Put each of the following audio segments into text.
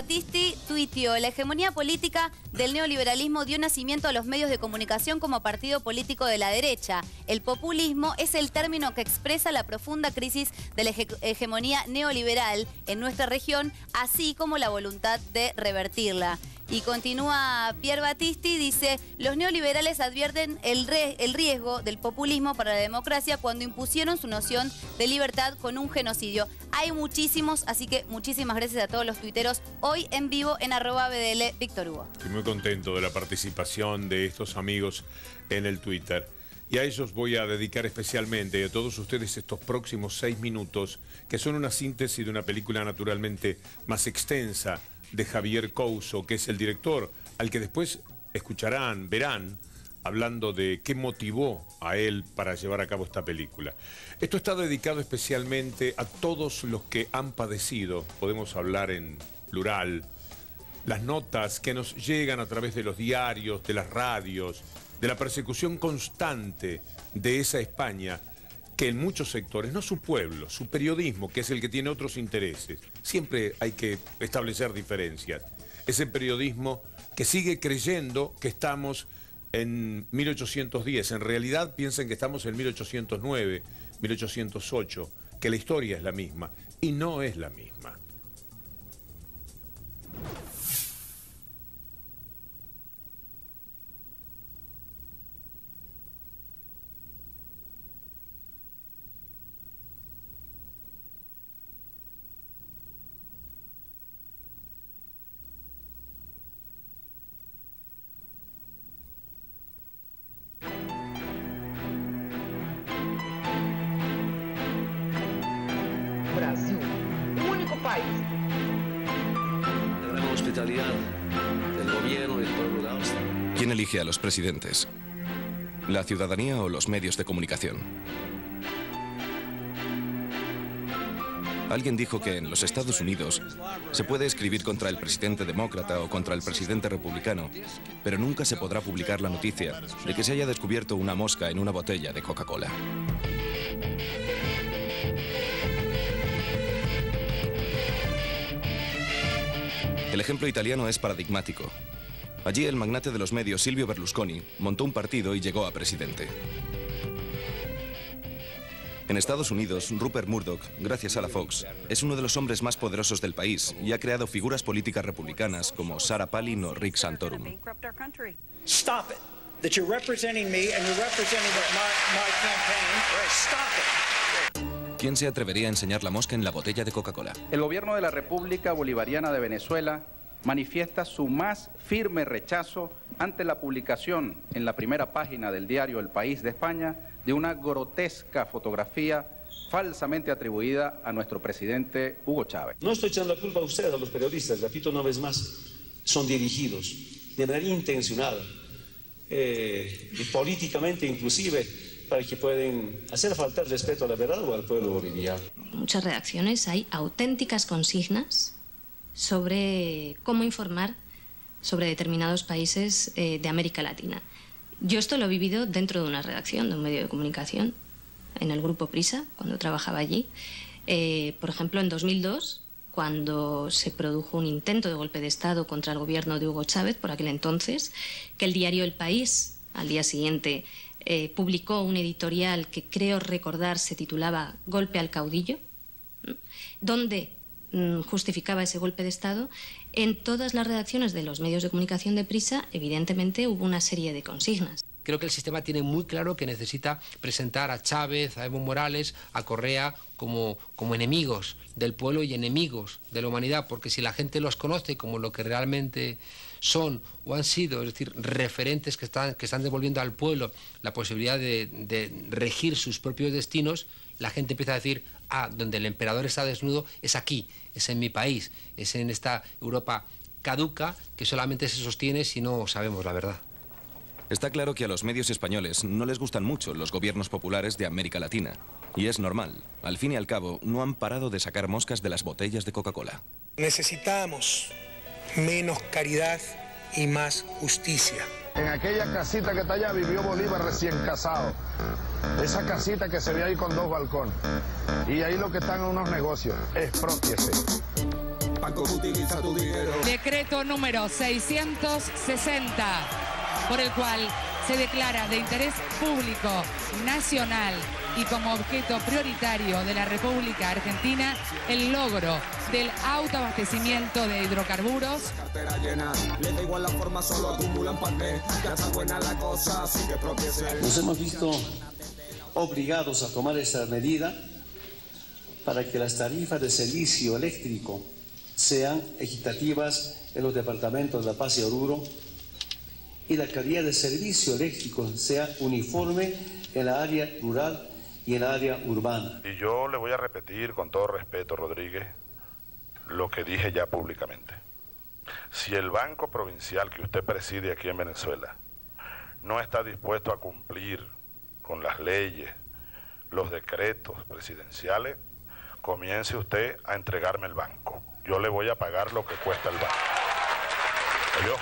Batisti tuiteó, la hegemonía política del neoliberalismo dio nacimiento a los medios de comunicación como partido político de la derecha. El populismo es el término que expresa la profunda crisis de la hegemonía neoliberal en nuestra región, así como la voluntad de revertirla. Y continúa Pierre Battisti, dice, los neoliberales advierten el, el, riesgo del populismo para la democracia cuando impusieron su noción de libertad con un genocidio. Hay muchísimos, así que muchísimas gracias a todos los tuiteros hoy en vivo en arroba BDL Víctor Hugo. Estoy muy contento de la participación de estos amigos en el Twitter. Y a ellos voy a dedicar especialmente a todos ustedes estos próximos seis minutos, que son una síntesis de una película naturalmente más extensa de Javier Couso, que es el director, al que después escucharán, verán, hablando de qué motivó a él para llevar a cabo esta película. Esto está dedicado especialmente a todos los que han padecido, podemos hablar en plural, las notas que nos llegan a través de los diarios, de las radios, de la persecución constante de esa España que en muchos sectores, no su pueblo, su periodismo, que es el que tiene otros intereses, siempre hay que establecer diferencias. Ese periodismo que sigue creyendo que estamos en 1810, en realidad piensan que estamos en 1809, 1808, que la historia es la misma, y no es la misma. A los presidentes? ¿La ciudadanía o los medios de comunicación? Alguien dijo que en los Estados Unidos se puede escribir contra el presidente demócrata o contra el presidente republicano, pero nunca se podrá publicar la noticia de que se haya descubierto una mosca en una botella de Coca-Cola. El ejemplo italiano es paradigmático. Allí el magnate de los medios Silvio Berlusconi montó un partido y llegó a presidente. En Estados Unidos, Rupert Murdoch, gracias a la Fox, es uno de los hombres más poderosos del país y ha creado figuras políticas republicanas como Sarah Palin o Rick Santorum. ¿Quién se atrevería a enseñar la mosca en la botella de Coca-Cola? El gobierno de la República Bolivariana de Venezuela manifiesta su más firme rechazo ante la publicación en la primera página del diario El País de España de una grotesca fotografía falsamente atribuida a nuestro presidente Hugo Chávez. No estoy echando la culpa a ustedes, a los periodistas, repito una vez más, son dirigidos de manera intencionada eh, y políticamente inclusive para que pueden hacer falta el respeto a la verdad o al pueblo boliviano. Muchas reacciones, hay auténticas consignas sobre cómo informar sobre determinados países eh, de América Latina. Yo esto lo he vivido dentro de una redacción de un medio de comunicación, en el grupo Prisa, cuando trabajaba allí. Eh, por ejemplo, en 2002, cuando se produjo un intento de golpe de Estado contra el gobierno de Hugo Chávez, por aquel entonces, que el diario El País, al día siguiente, eh, publicó un editorial que creo recordar se titulaba Golpe al caudillo, donde Mm, justificaba ese golpe de Estado, en todas las redacciones de los medios de comunicación de prisa, evidentemente hubo una serie de consignas. Creo que el sistema tiene muy claro que necesita presentar a Chávez, a Evo Morales, a Correa como, como enemigos del pueblo y enemigos de la humanidad, porque si la gente los conoce como lo que realmente son o han sido, es decir, referentes que están, que están devolviendo al pueblo la posibilidad de, de regir sus propios destinos, la gente empieza a decir, ah, donde el emperador está desnudo es aquí, es en mi país, es en esta Europa caduca que solamente se sostiene si no sabemos la verdad. Está claro que a los medios españoles no les gustan mucho los gobiernos populares de América Latina. Y es normal. Al fin y al cabo, no han parado de sacar moscas de las botellas de Coca-Cola. Necesitamos menos caridad y más justicia. En aquella casita que está allá vivió Bolívar recién casado. Esa casita que se ve ahí con dos balcones. Y ahí lo que están en unos negocios. Expropiese. Banco utiliza tu dinero decreto número 660, por el cual se declara de interés público nacional y como objeto prioritario de la República Argentina el logro del autoabastecimiento de hidrocarburos. Nos hemos visto obligados a tomar esta medida para que las tarifas de servicio eléctrico sean equitativas en los departamentos de La Paz y Oruro y la calidad de servicio eléctrico sea uniforme en la área rural y en la área urbana. Y yo le voy a repetir con todo respeto, Rodríguez, lo que dije ya públicamente. Si el Banco Provincial que usted preside aquí en Venezuela no está dispuesto a cumplir con las leyes, los decretos presidenciales, comience usted a entregarme el banco. Yo le voy a pagar lo que cuesta el banco. ¿Oyó?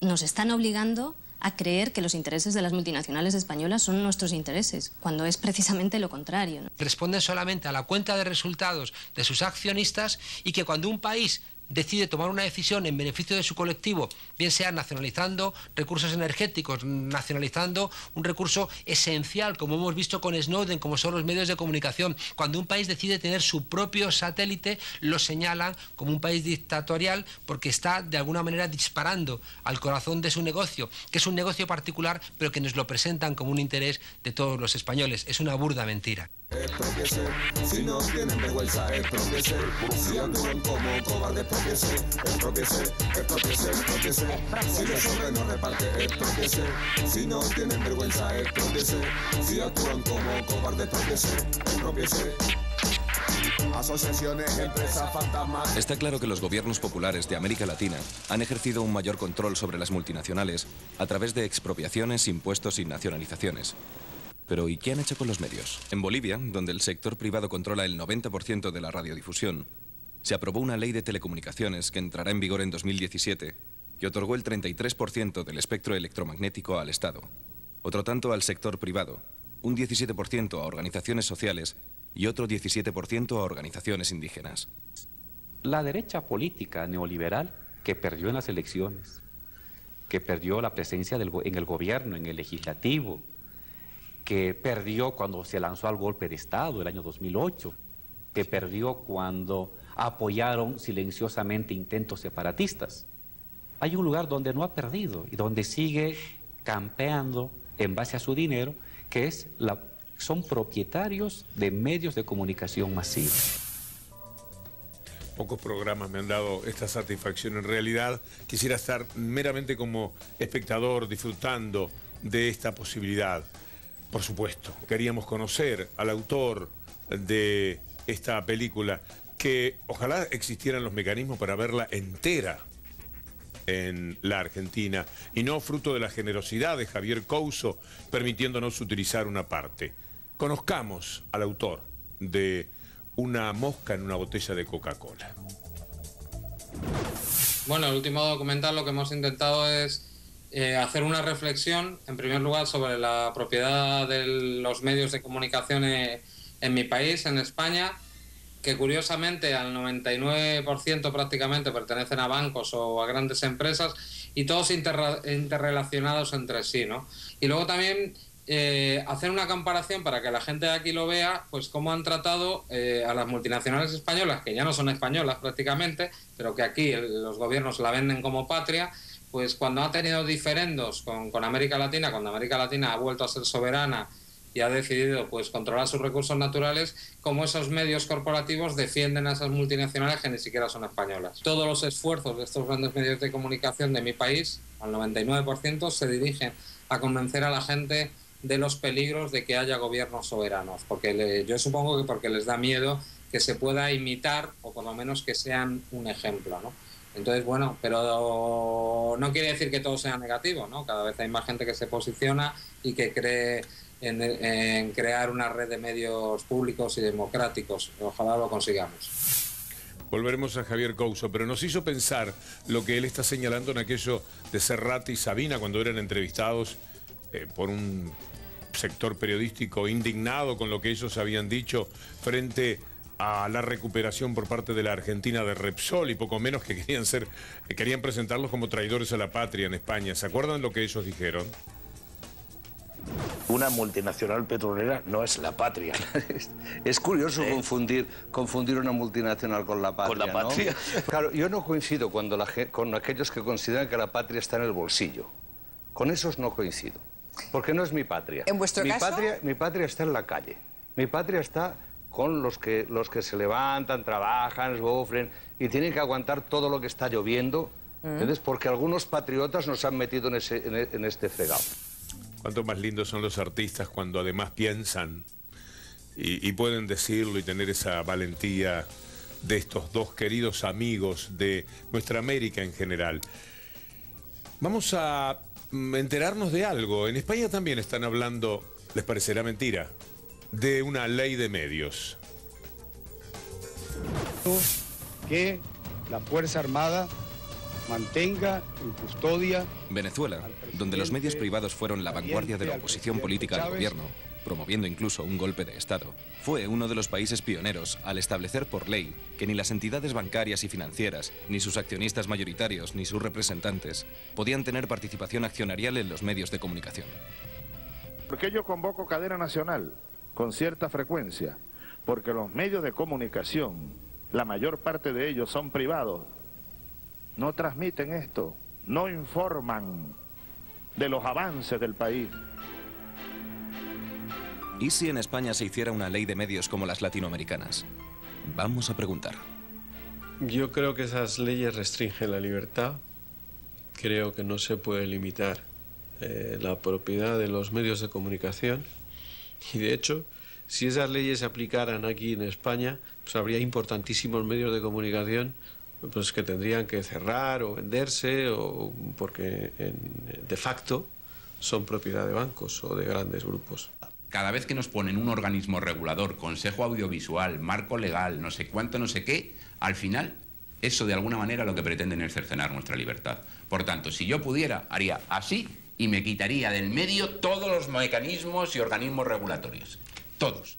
Nos están obligando a creer que los intereses de las multinacionales españolas son nuestros intereses, cuando es precisamente lo contrario. ¿no? Responden solamente a la cuenta de resultados de sus accionistas y que cuando un país decide tomar una decisión en beneficio de su colectivo, bien sea nacionalizando recursos energéticos, nacionalizando un recurso esencial, como hemos visto con Snowden, como son los medios de comunicación. Cuando un país decide tener su propio satélite, lo señalan como un país dictatorial porque está de alguna manera disparando al corazón de su negocio, que es un negocio particular, pero que nos lo presentan como un interés de todos los españoles. Es una burda mentira. Si no tienen vergüenza, expropiese. Si actúan como cobardes, expropiese. Expropiese, expropiese, expropiese. Si de sobre no reparte, expropiese. Si no tienen vergüenza, expropiese. Si actúan como cobardes, expropiese. Expropiese. Asociaciones, empresas, fantasmas. Está claro que los gobiernos populares de América Latina han ejercido un mayor control sobre las multinacionales a través de expropiaciones, impuestos y nacionalizaciones. Pero ¿y qué han hecho con los medios? En Bolivia, donde el sector privado controla el 90% de la radiodifusión, se aprobó una ley de telecomunicaciones que entrará en vigor en 2017, que otorgó el 33% del espectro electromagnético al Estado, otro tanto al sector privado, un 17% a organizaciones sociales y otro 17% a organizaciones indígenas. La derecha política neoliberal que perdió en las elecciones, que perdió la presencia en el gobierno, en el legislativo, que perdió cuando se lanzó al golpe de Estado el año 2008, que perdió cuando apoyaron silenciosamente intentos separatistas. Hay un lugar donde no ha perdido y donde sigue campeando en base a su dinero, que es la, son propietarios de medios de comunicación masivos. Pocos programas me han dado esta satisfacción. En realidad quisiera estar meramente como espectador disfrutando de esta posibilidad. Por supuesto, queríamos conocer al autor de esta película, que ojalá existieran los mecanismos para verla entera en la Argentina y no fruto de la generosidad de Javier Couso permitiéndonos utilizar una parte. Conozcamos al autor de Una mosca en una botella de Coca-Cola. Bueno, el último documental lo que hemos intentado es eh, hacer una reflexión, en primer lugar, sobre la propiedad de los medios de comunicación eh, en mi país, en España, que curiosamente al 99% prácticamente pertenecen a bancos o a grandes empresas y todos interrelacionados entre sí, ¿no? Y luego también eh, hacer una comparación para que la gente de aquí lo vea, pues cómo han tratado a las multinacionales españolas, que ya no son españolas prácticamente, pero que aquí los gobiernos la venden como patria, pues cuando ha tenido diferendos con, América Latina, cuando América Latina ha vuelto a ser soberana y ha decidido pues controlar sus recursos naturales, como esos medios corporativos defienden a esas multinacionales que ni siquiera son españolas. Todos los esfuerzos de estos grandes medios de comunicación de mi país, al 99%, se dirigen a convencer a la gente de los peligros de que haya gobiernos soberanos, porque yo supongo que porque les da miedo que se pueda imitar o por lo menos que sean un ejemplo, ¿no? Entonces, bueno, pero no quiere decir que todo sea negativo, ¿no? Cada vez hay más gente que se posiciona y que cree en, crear una red de medios públicos y democráticos. Ojalá lo consigamos. Volveremos a Javier Couso, pero nos hizo pensar lo que él está señalando en aquello de Serrati y Sabina cuando eran entrevistados eh, por un sector periodístico indignado con lo que ellos habían dicho frente a la recuperación por parte de la Argentina de Repsol y poco menos que querían ser, que querían presentarlos como traidores a la patria en España. ¿Se acuerdan lo que ellos dijeron? Una multinacional petrolera no es la patria. Es curioso confundir, confundir una multinacional con la patria. Con la ¿no? patria. Claro, yo no coincido cuando la con aquellos que consideran que la patria está en el bolsillo. Con esos no coincido. Porque no es mi patria. ¿En vuestro mi caso? Patria, mi patria está en la calle. Mi patria está con los que, los que se levantan, trabajan, sufren y tienen que aguantar todo lo que está lloviendo. ¿entiendes? Porque algunos patriotas nos han metido en, ese, en e- en este fregado. Cuánto más lindos son los artistas cuando además piensan y, y pueden decirlo y tener esa valentía de estos dos queridos amigos de nuestra América en general. Vamos a mm, enterarnos de algo. En España también están hablando, les parecerá mentira, de una ley de medios. que la Fuerza Armada mantenga en custodia Venezuela, donde los medios privados fueron la vanguardia de la oposición política al gobierno, promoviendo incluso un golpe de Estado, fue uno de los países pioneros al establecer por ley que ni las entidades bancarias y financieras, ni sus accionistas mayoritarios, ni sus representantes podían tener participación accionarial en los medios de comunicación. Porque yo convoco cadena nacional con cierta frecuencia, porque los medios de comunicación, la mayor parte de ellos son privados, no transmiten esto, no informan de los avances del país. ¿Y si en España se hiciera una ley de medios como las latinoamericanas? Vamos a preguntar. Yo creo que esas leyes restringen la libertad. Creo que no se puede limitar eh, la propiedad de los medios de comunicación. Y de hecho, si esas leyes se aplicaran aquí en España, pues habría importantísimos medios de comunicación pues que tendrían que cerrar o venderse o porque de facto son propiedad de bancos o de grandes grupos. Cada vez que nos ponen un organismo regulador, consejo audiovisual, marco legal, no sé cuánto, no sé qué, al final eso de alguna manera lo que pretenden es cercenar nuestra libertad. Por tanto, si yo pudiera, haría así y me quitaría del medio todos los mecanismos y organismos regulatorios. Todos.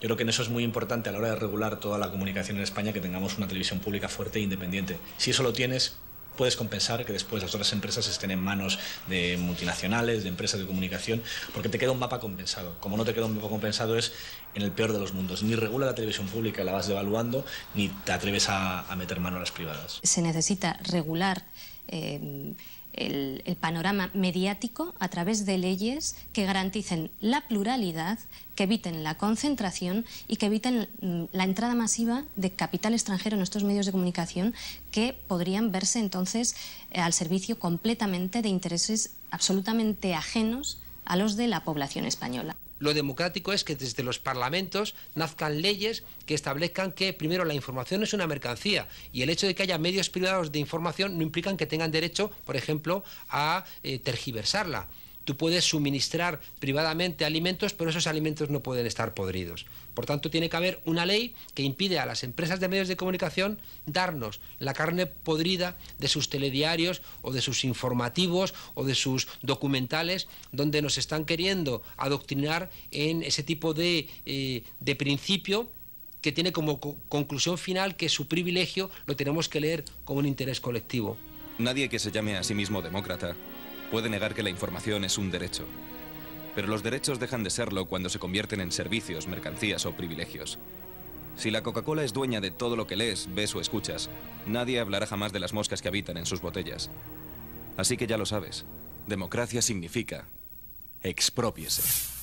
Yo creo que en eso es muy importante a la hora de regular toda la comunicación en España que tengamos una televisión pública fuerte e independiente. Si eso lo tienes, puedes compensar que después las otras empresas estén en manos de multinacionales, de empresas de comunicación, porque te queda un mapa compensado. Como no te queda un mapa compensado es en el peor de los mundos. Ni regula la televisión pública, la vas devaluando, ni te atreves a, a meter mano a las privadas. se necesita regular eh, el, panorama mediático a través de leyes que garanticen la pluralidad, que eviten la concentración y que eviten mm, la entrada masiva de capital extranjero en estos medios de comunicación que podrían verse entonces eh, al servicio completamente de intereses absolutamente ajenos a los de la población española. Lo democrático es que desde los parlamentos nazcan leyes que establezcan que primero la información es una mercancía y el hecho de que haya medios privados de información no implican que tengan derecho, por ejemplo, a eh, tergiversarla. Tú puedes suministrar privadamente alimentos, pero esos alimentos no pueden estar podridos. Por tanto, tiene que haber una ley que impide a las empresas de medios de comunicación darnos la carne podrida de sus telediarios o de sus informativos o de sus documentales, donde nos están queriendo adoctrinar en ese tipo de, eh, de principio que tiene como co- conclusión final que su privilegio lo tenemos que leer como un interés colectivo. Nadie que se llame a sí mismo demócrata puede negar que la información es un derecho. Pero los derechos dejan de serlo cuando se convierten en servicios, mercancías o privilegios. Si la Coca-Cola es dueña de todo lo que lees, ves o escuchas, nadie hablará jamás de las moscas que habitan en sus botellas. Así que ya lo sabes, democracia significa expropiese.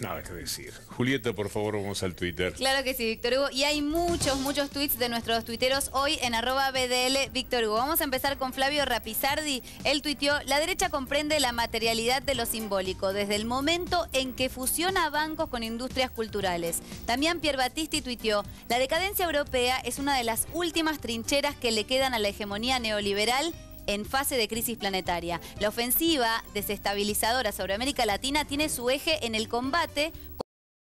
Nada que decir. Julieta, por favor, vamos al Twitter. Claro que sí, Víctor Hugo. Y hay muchos, muchos tweets de nuestros tuiteros hoy en arroba BDL Víctor Hugo. Vamos a empezar con Flavio Rapizardi. Él tuiteó, la derecha comprende la materialidad de lo simbólico desde el momento en que fusiona bancos con industrias culturales. También Pierre Battisti tuiteó, la decadencia europea es una de las últimas trincheras que le quedan a la hegemonía neoliberal en fase de crisis planetaria. La ofensiva desestabilizadora sobre América Latina tiene su eje en el combate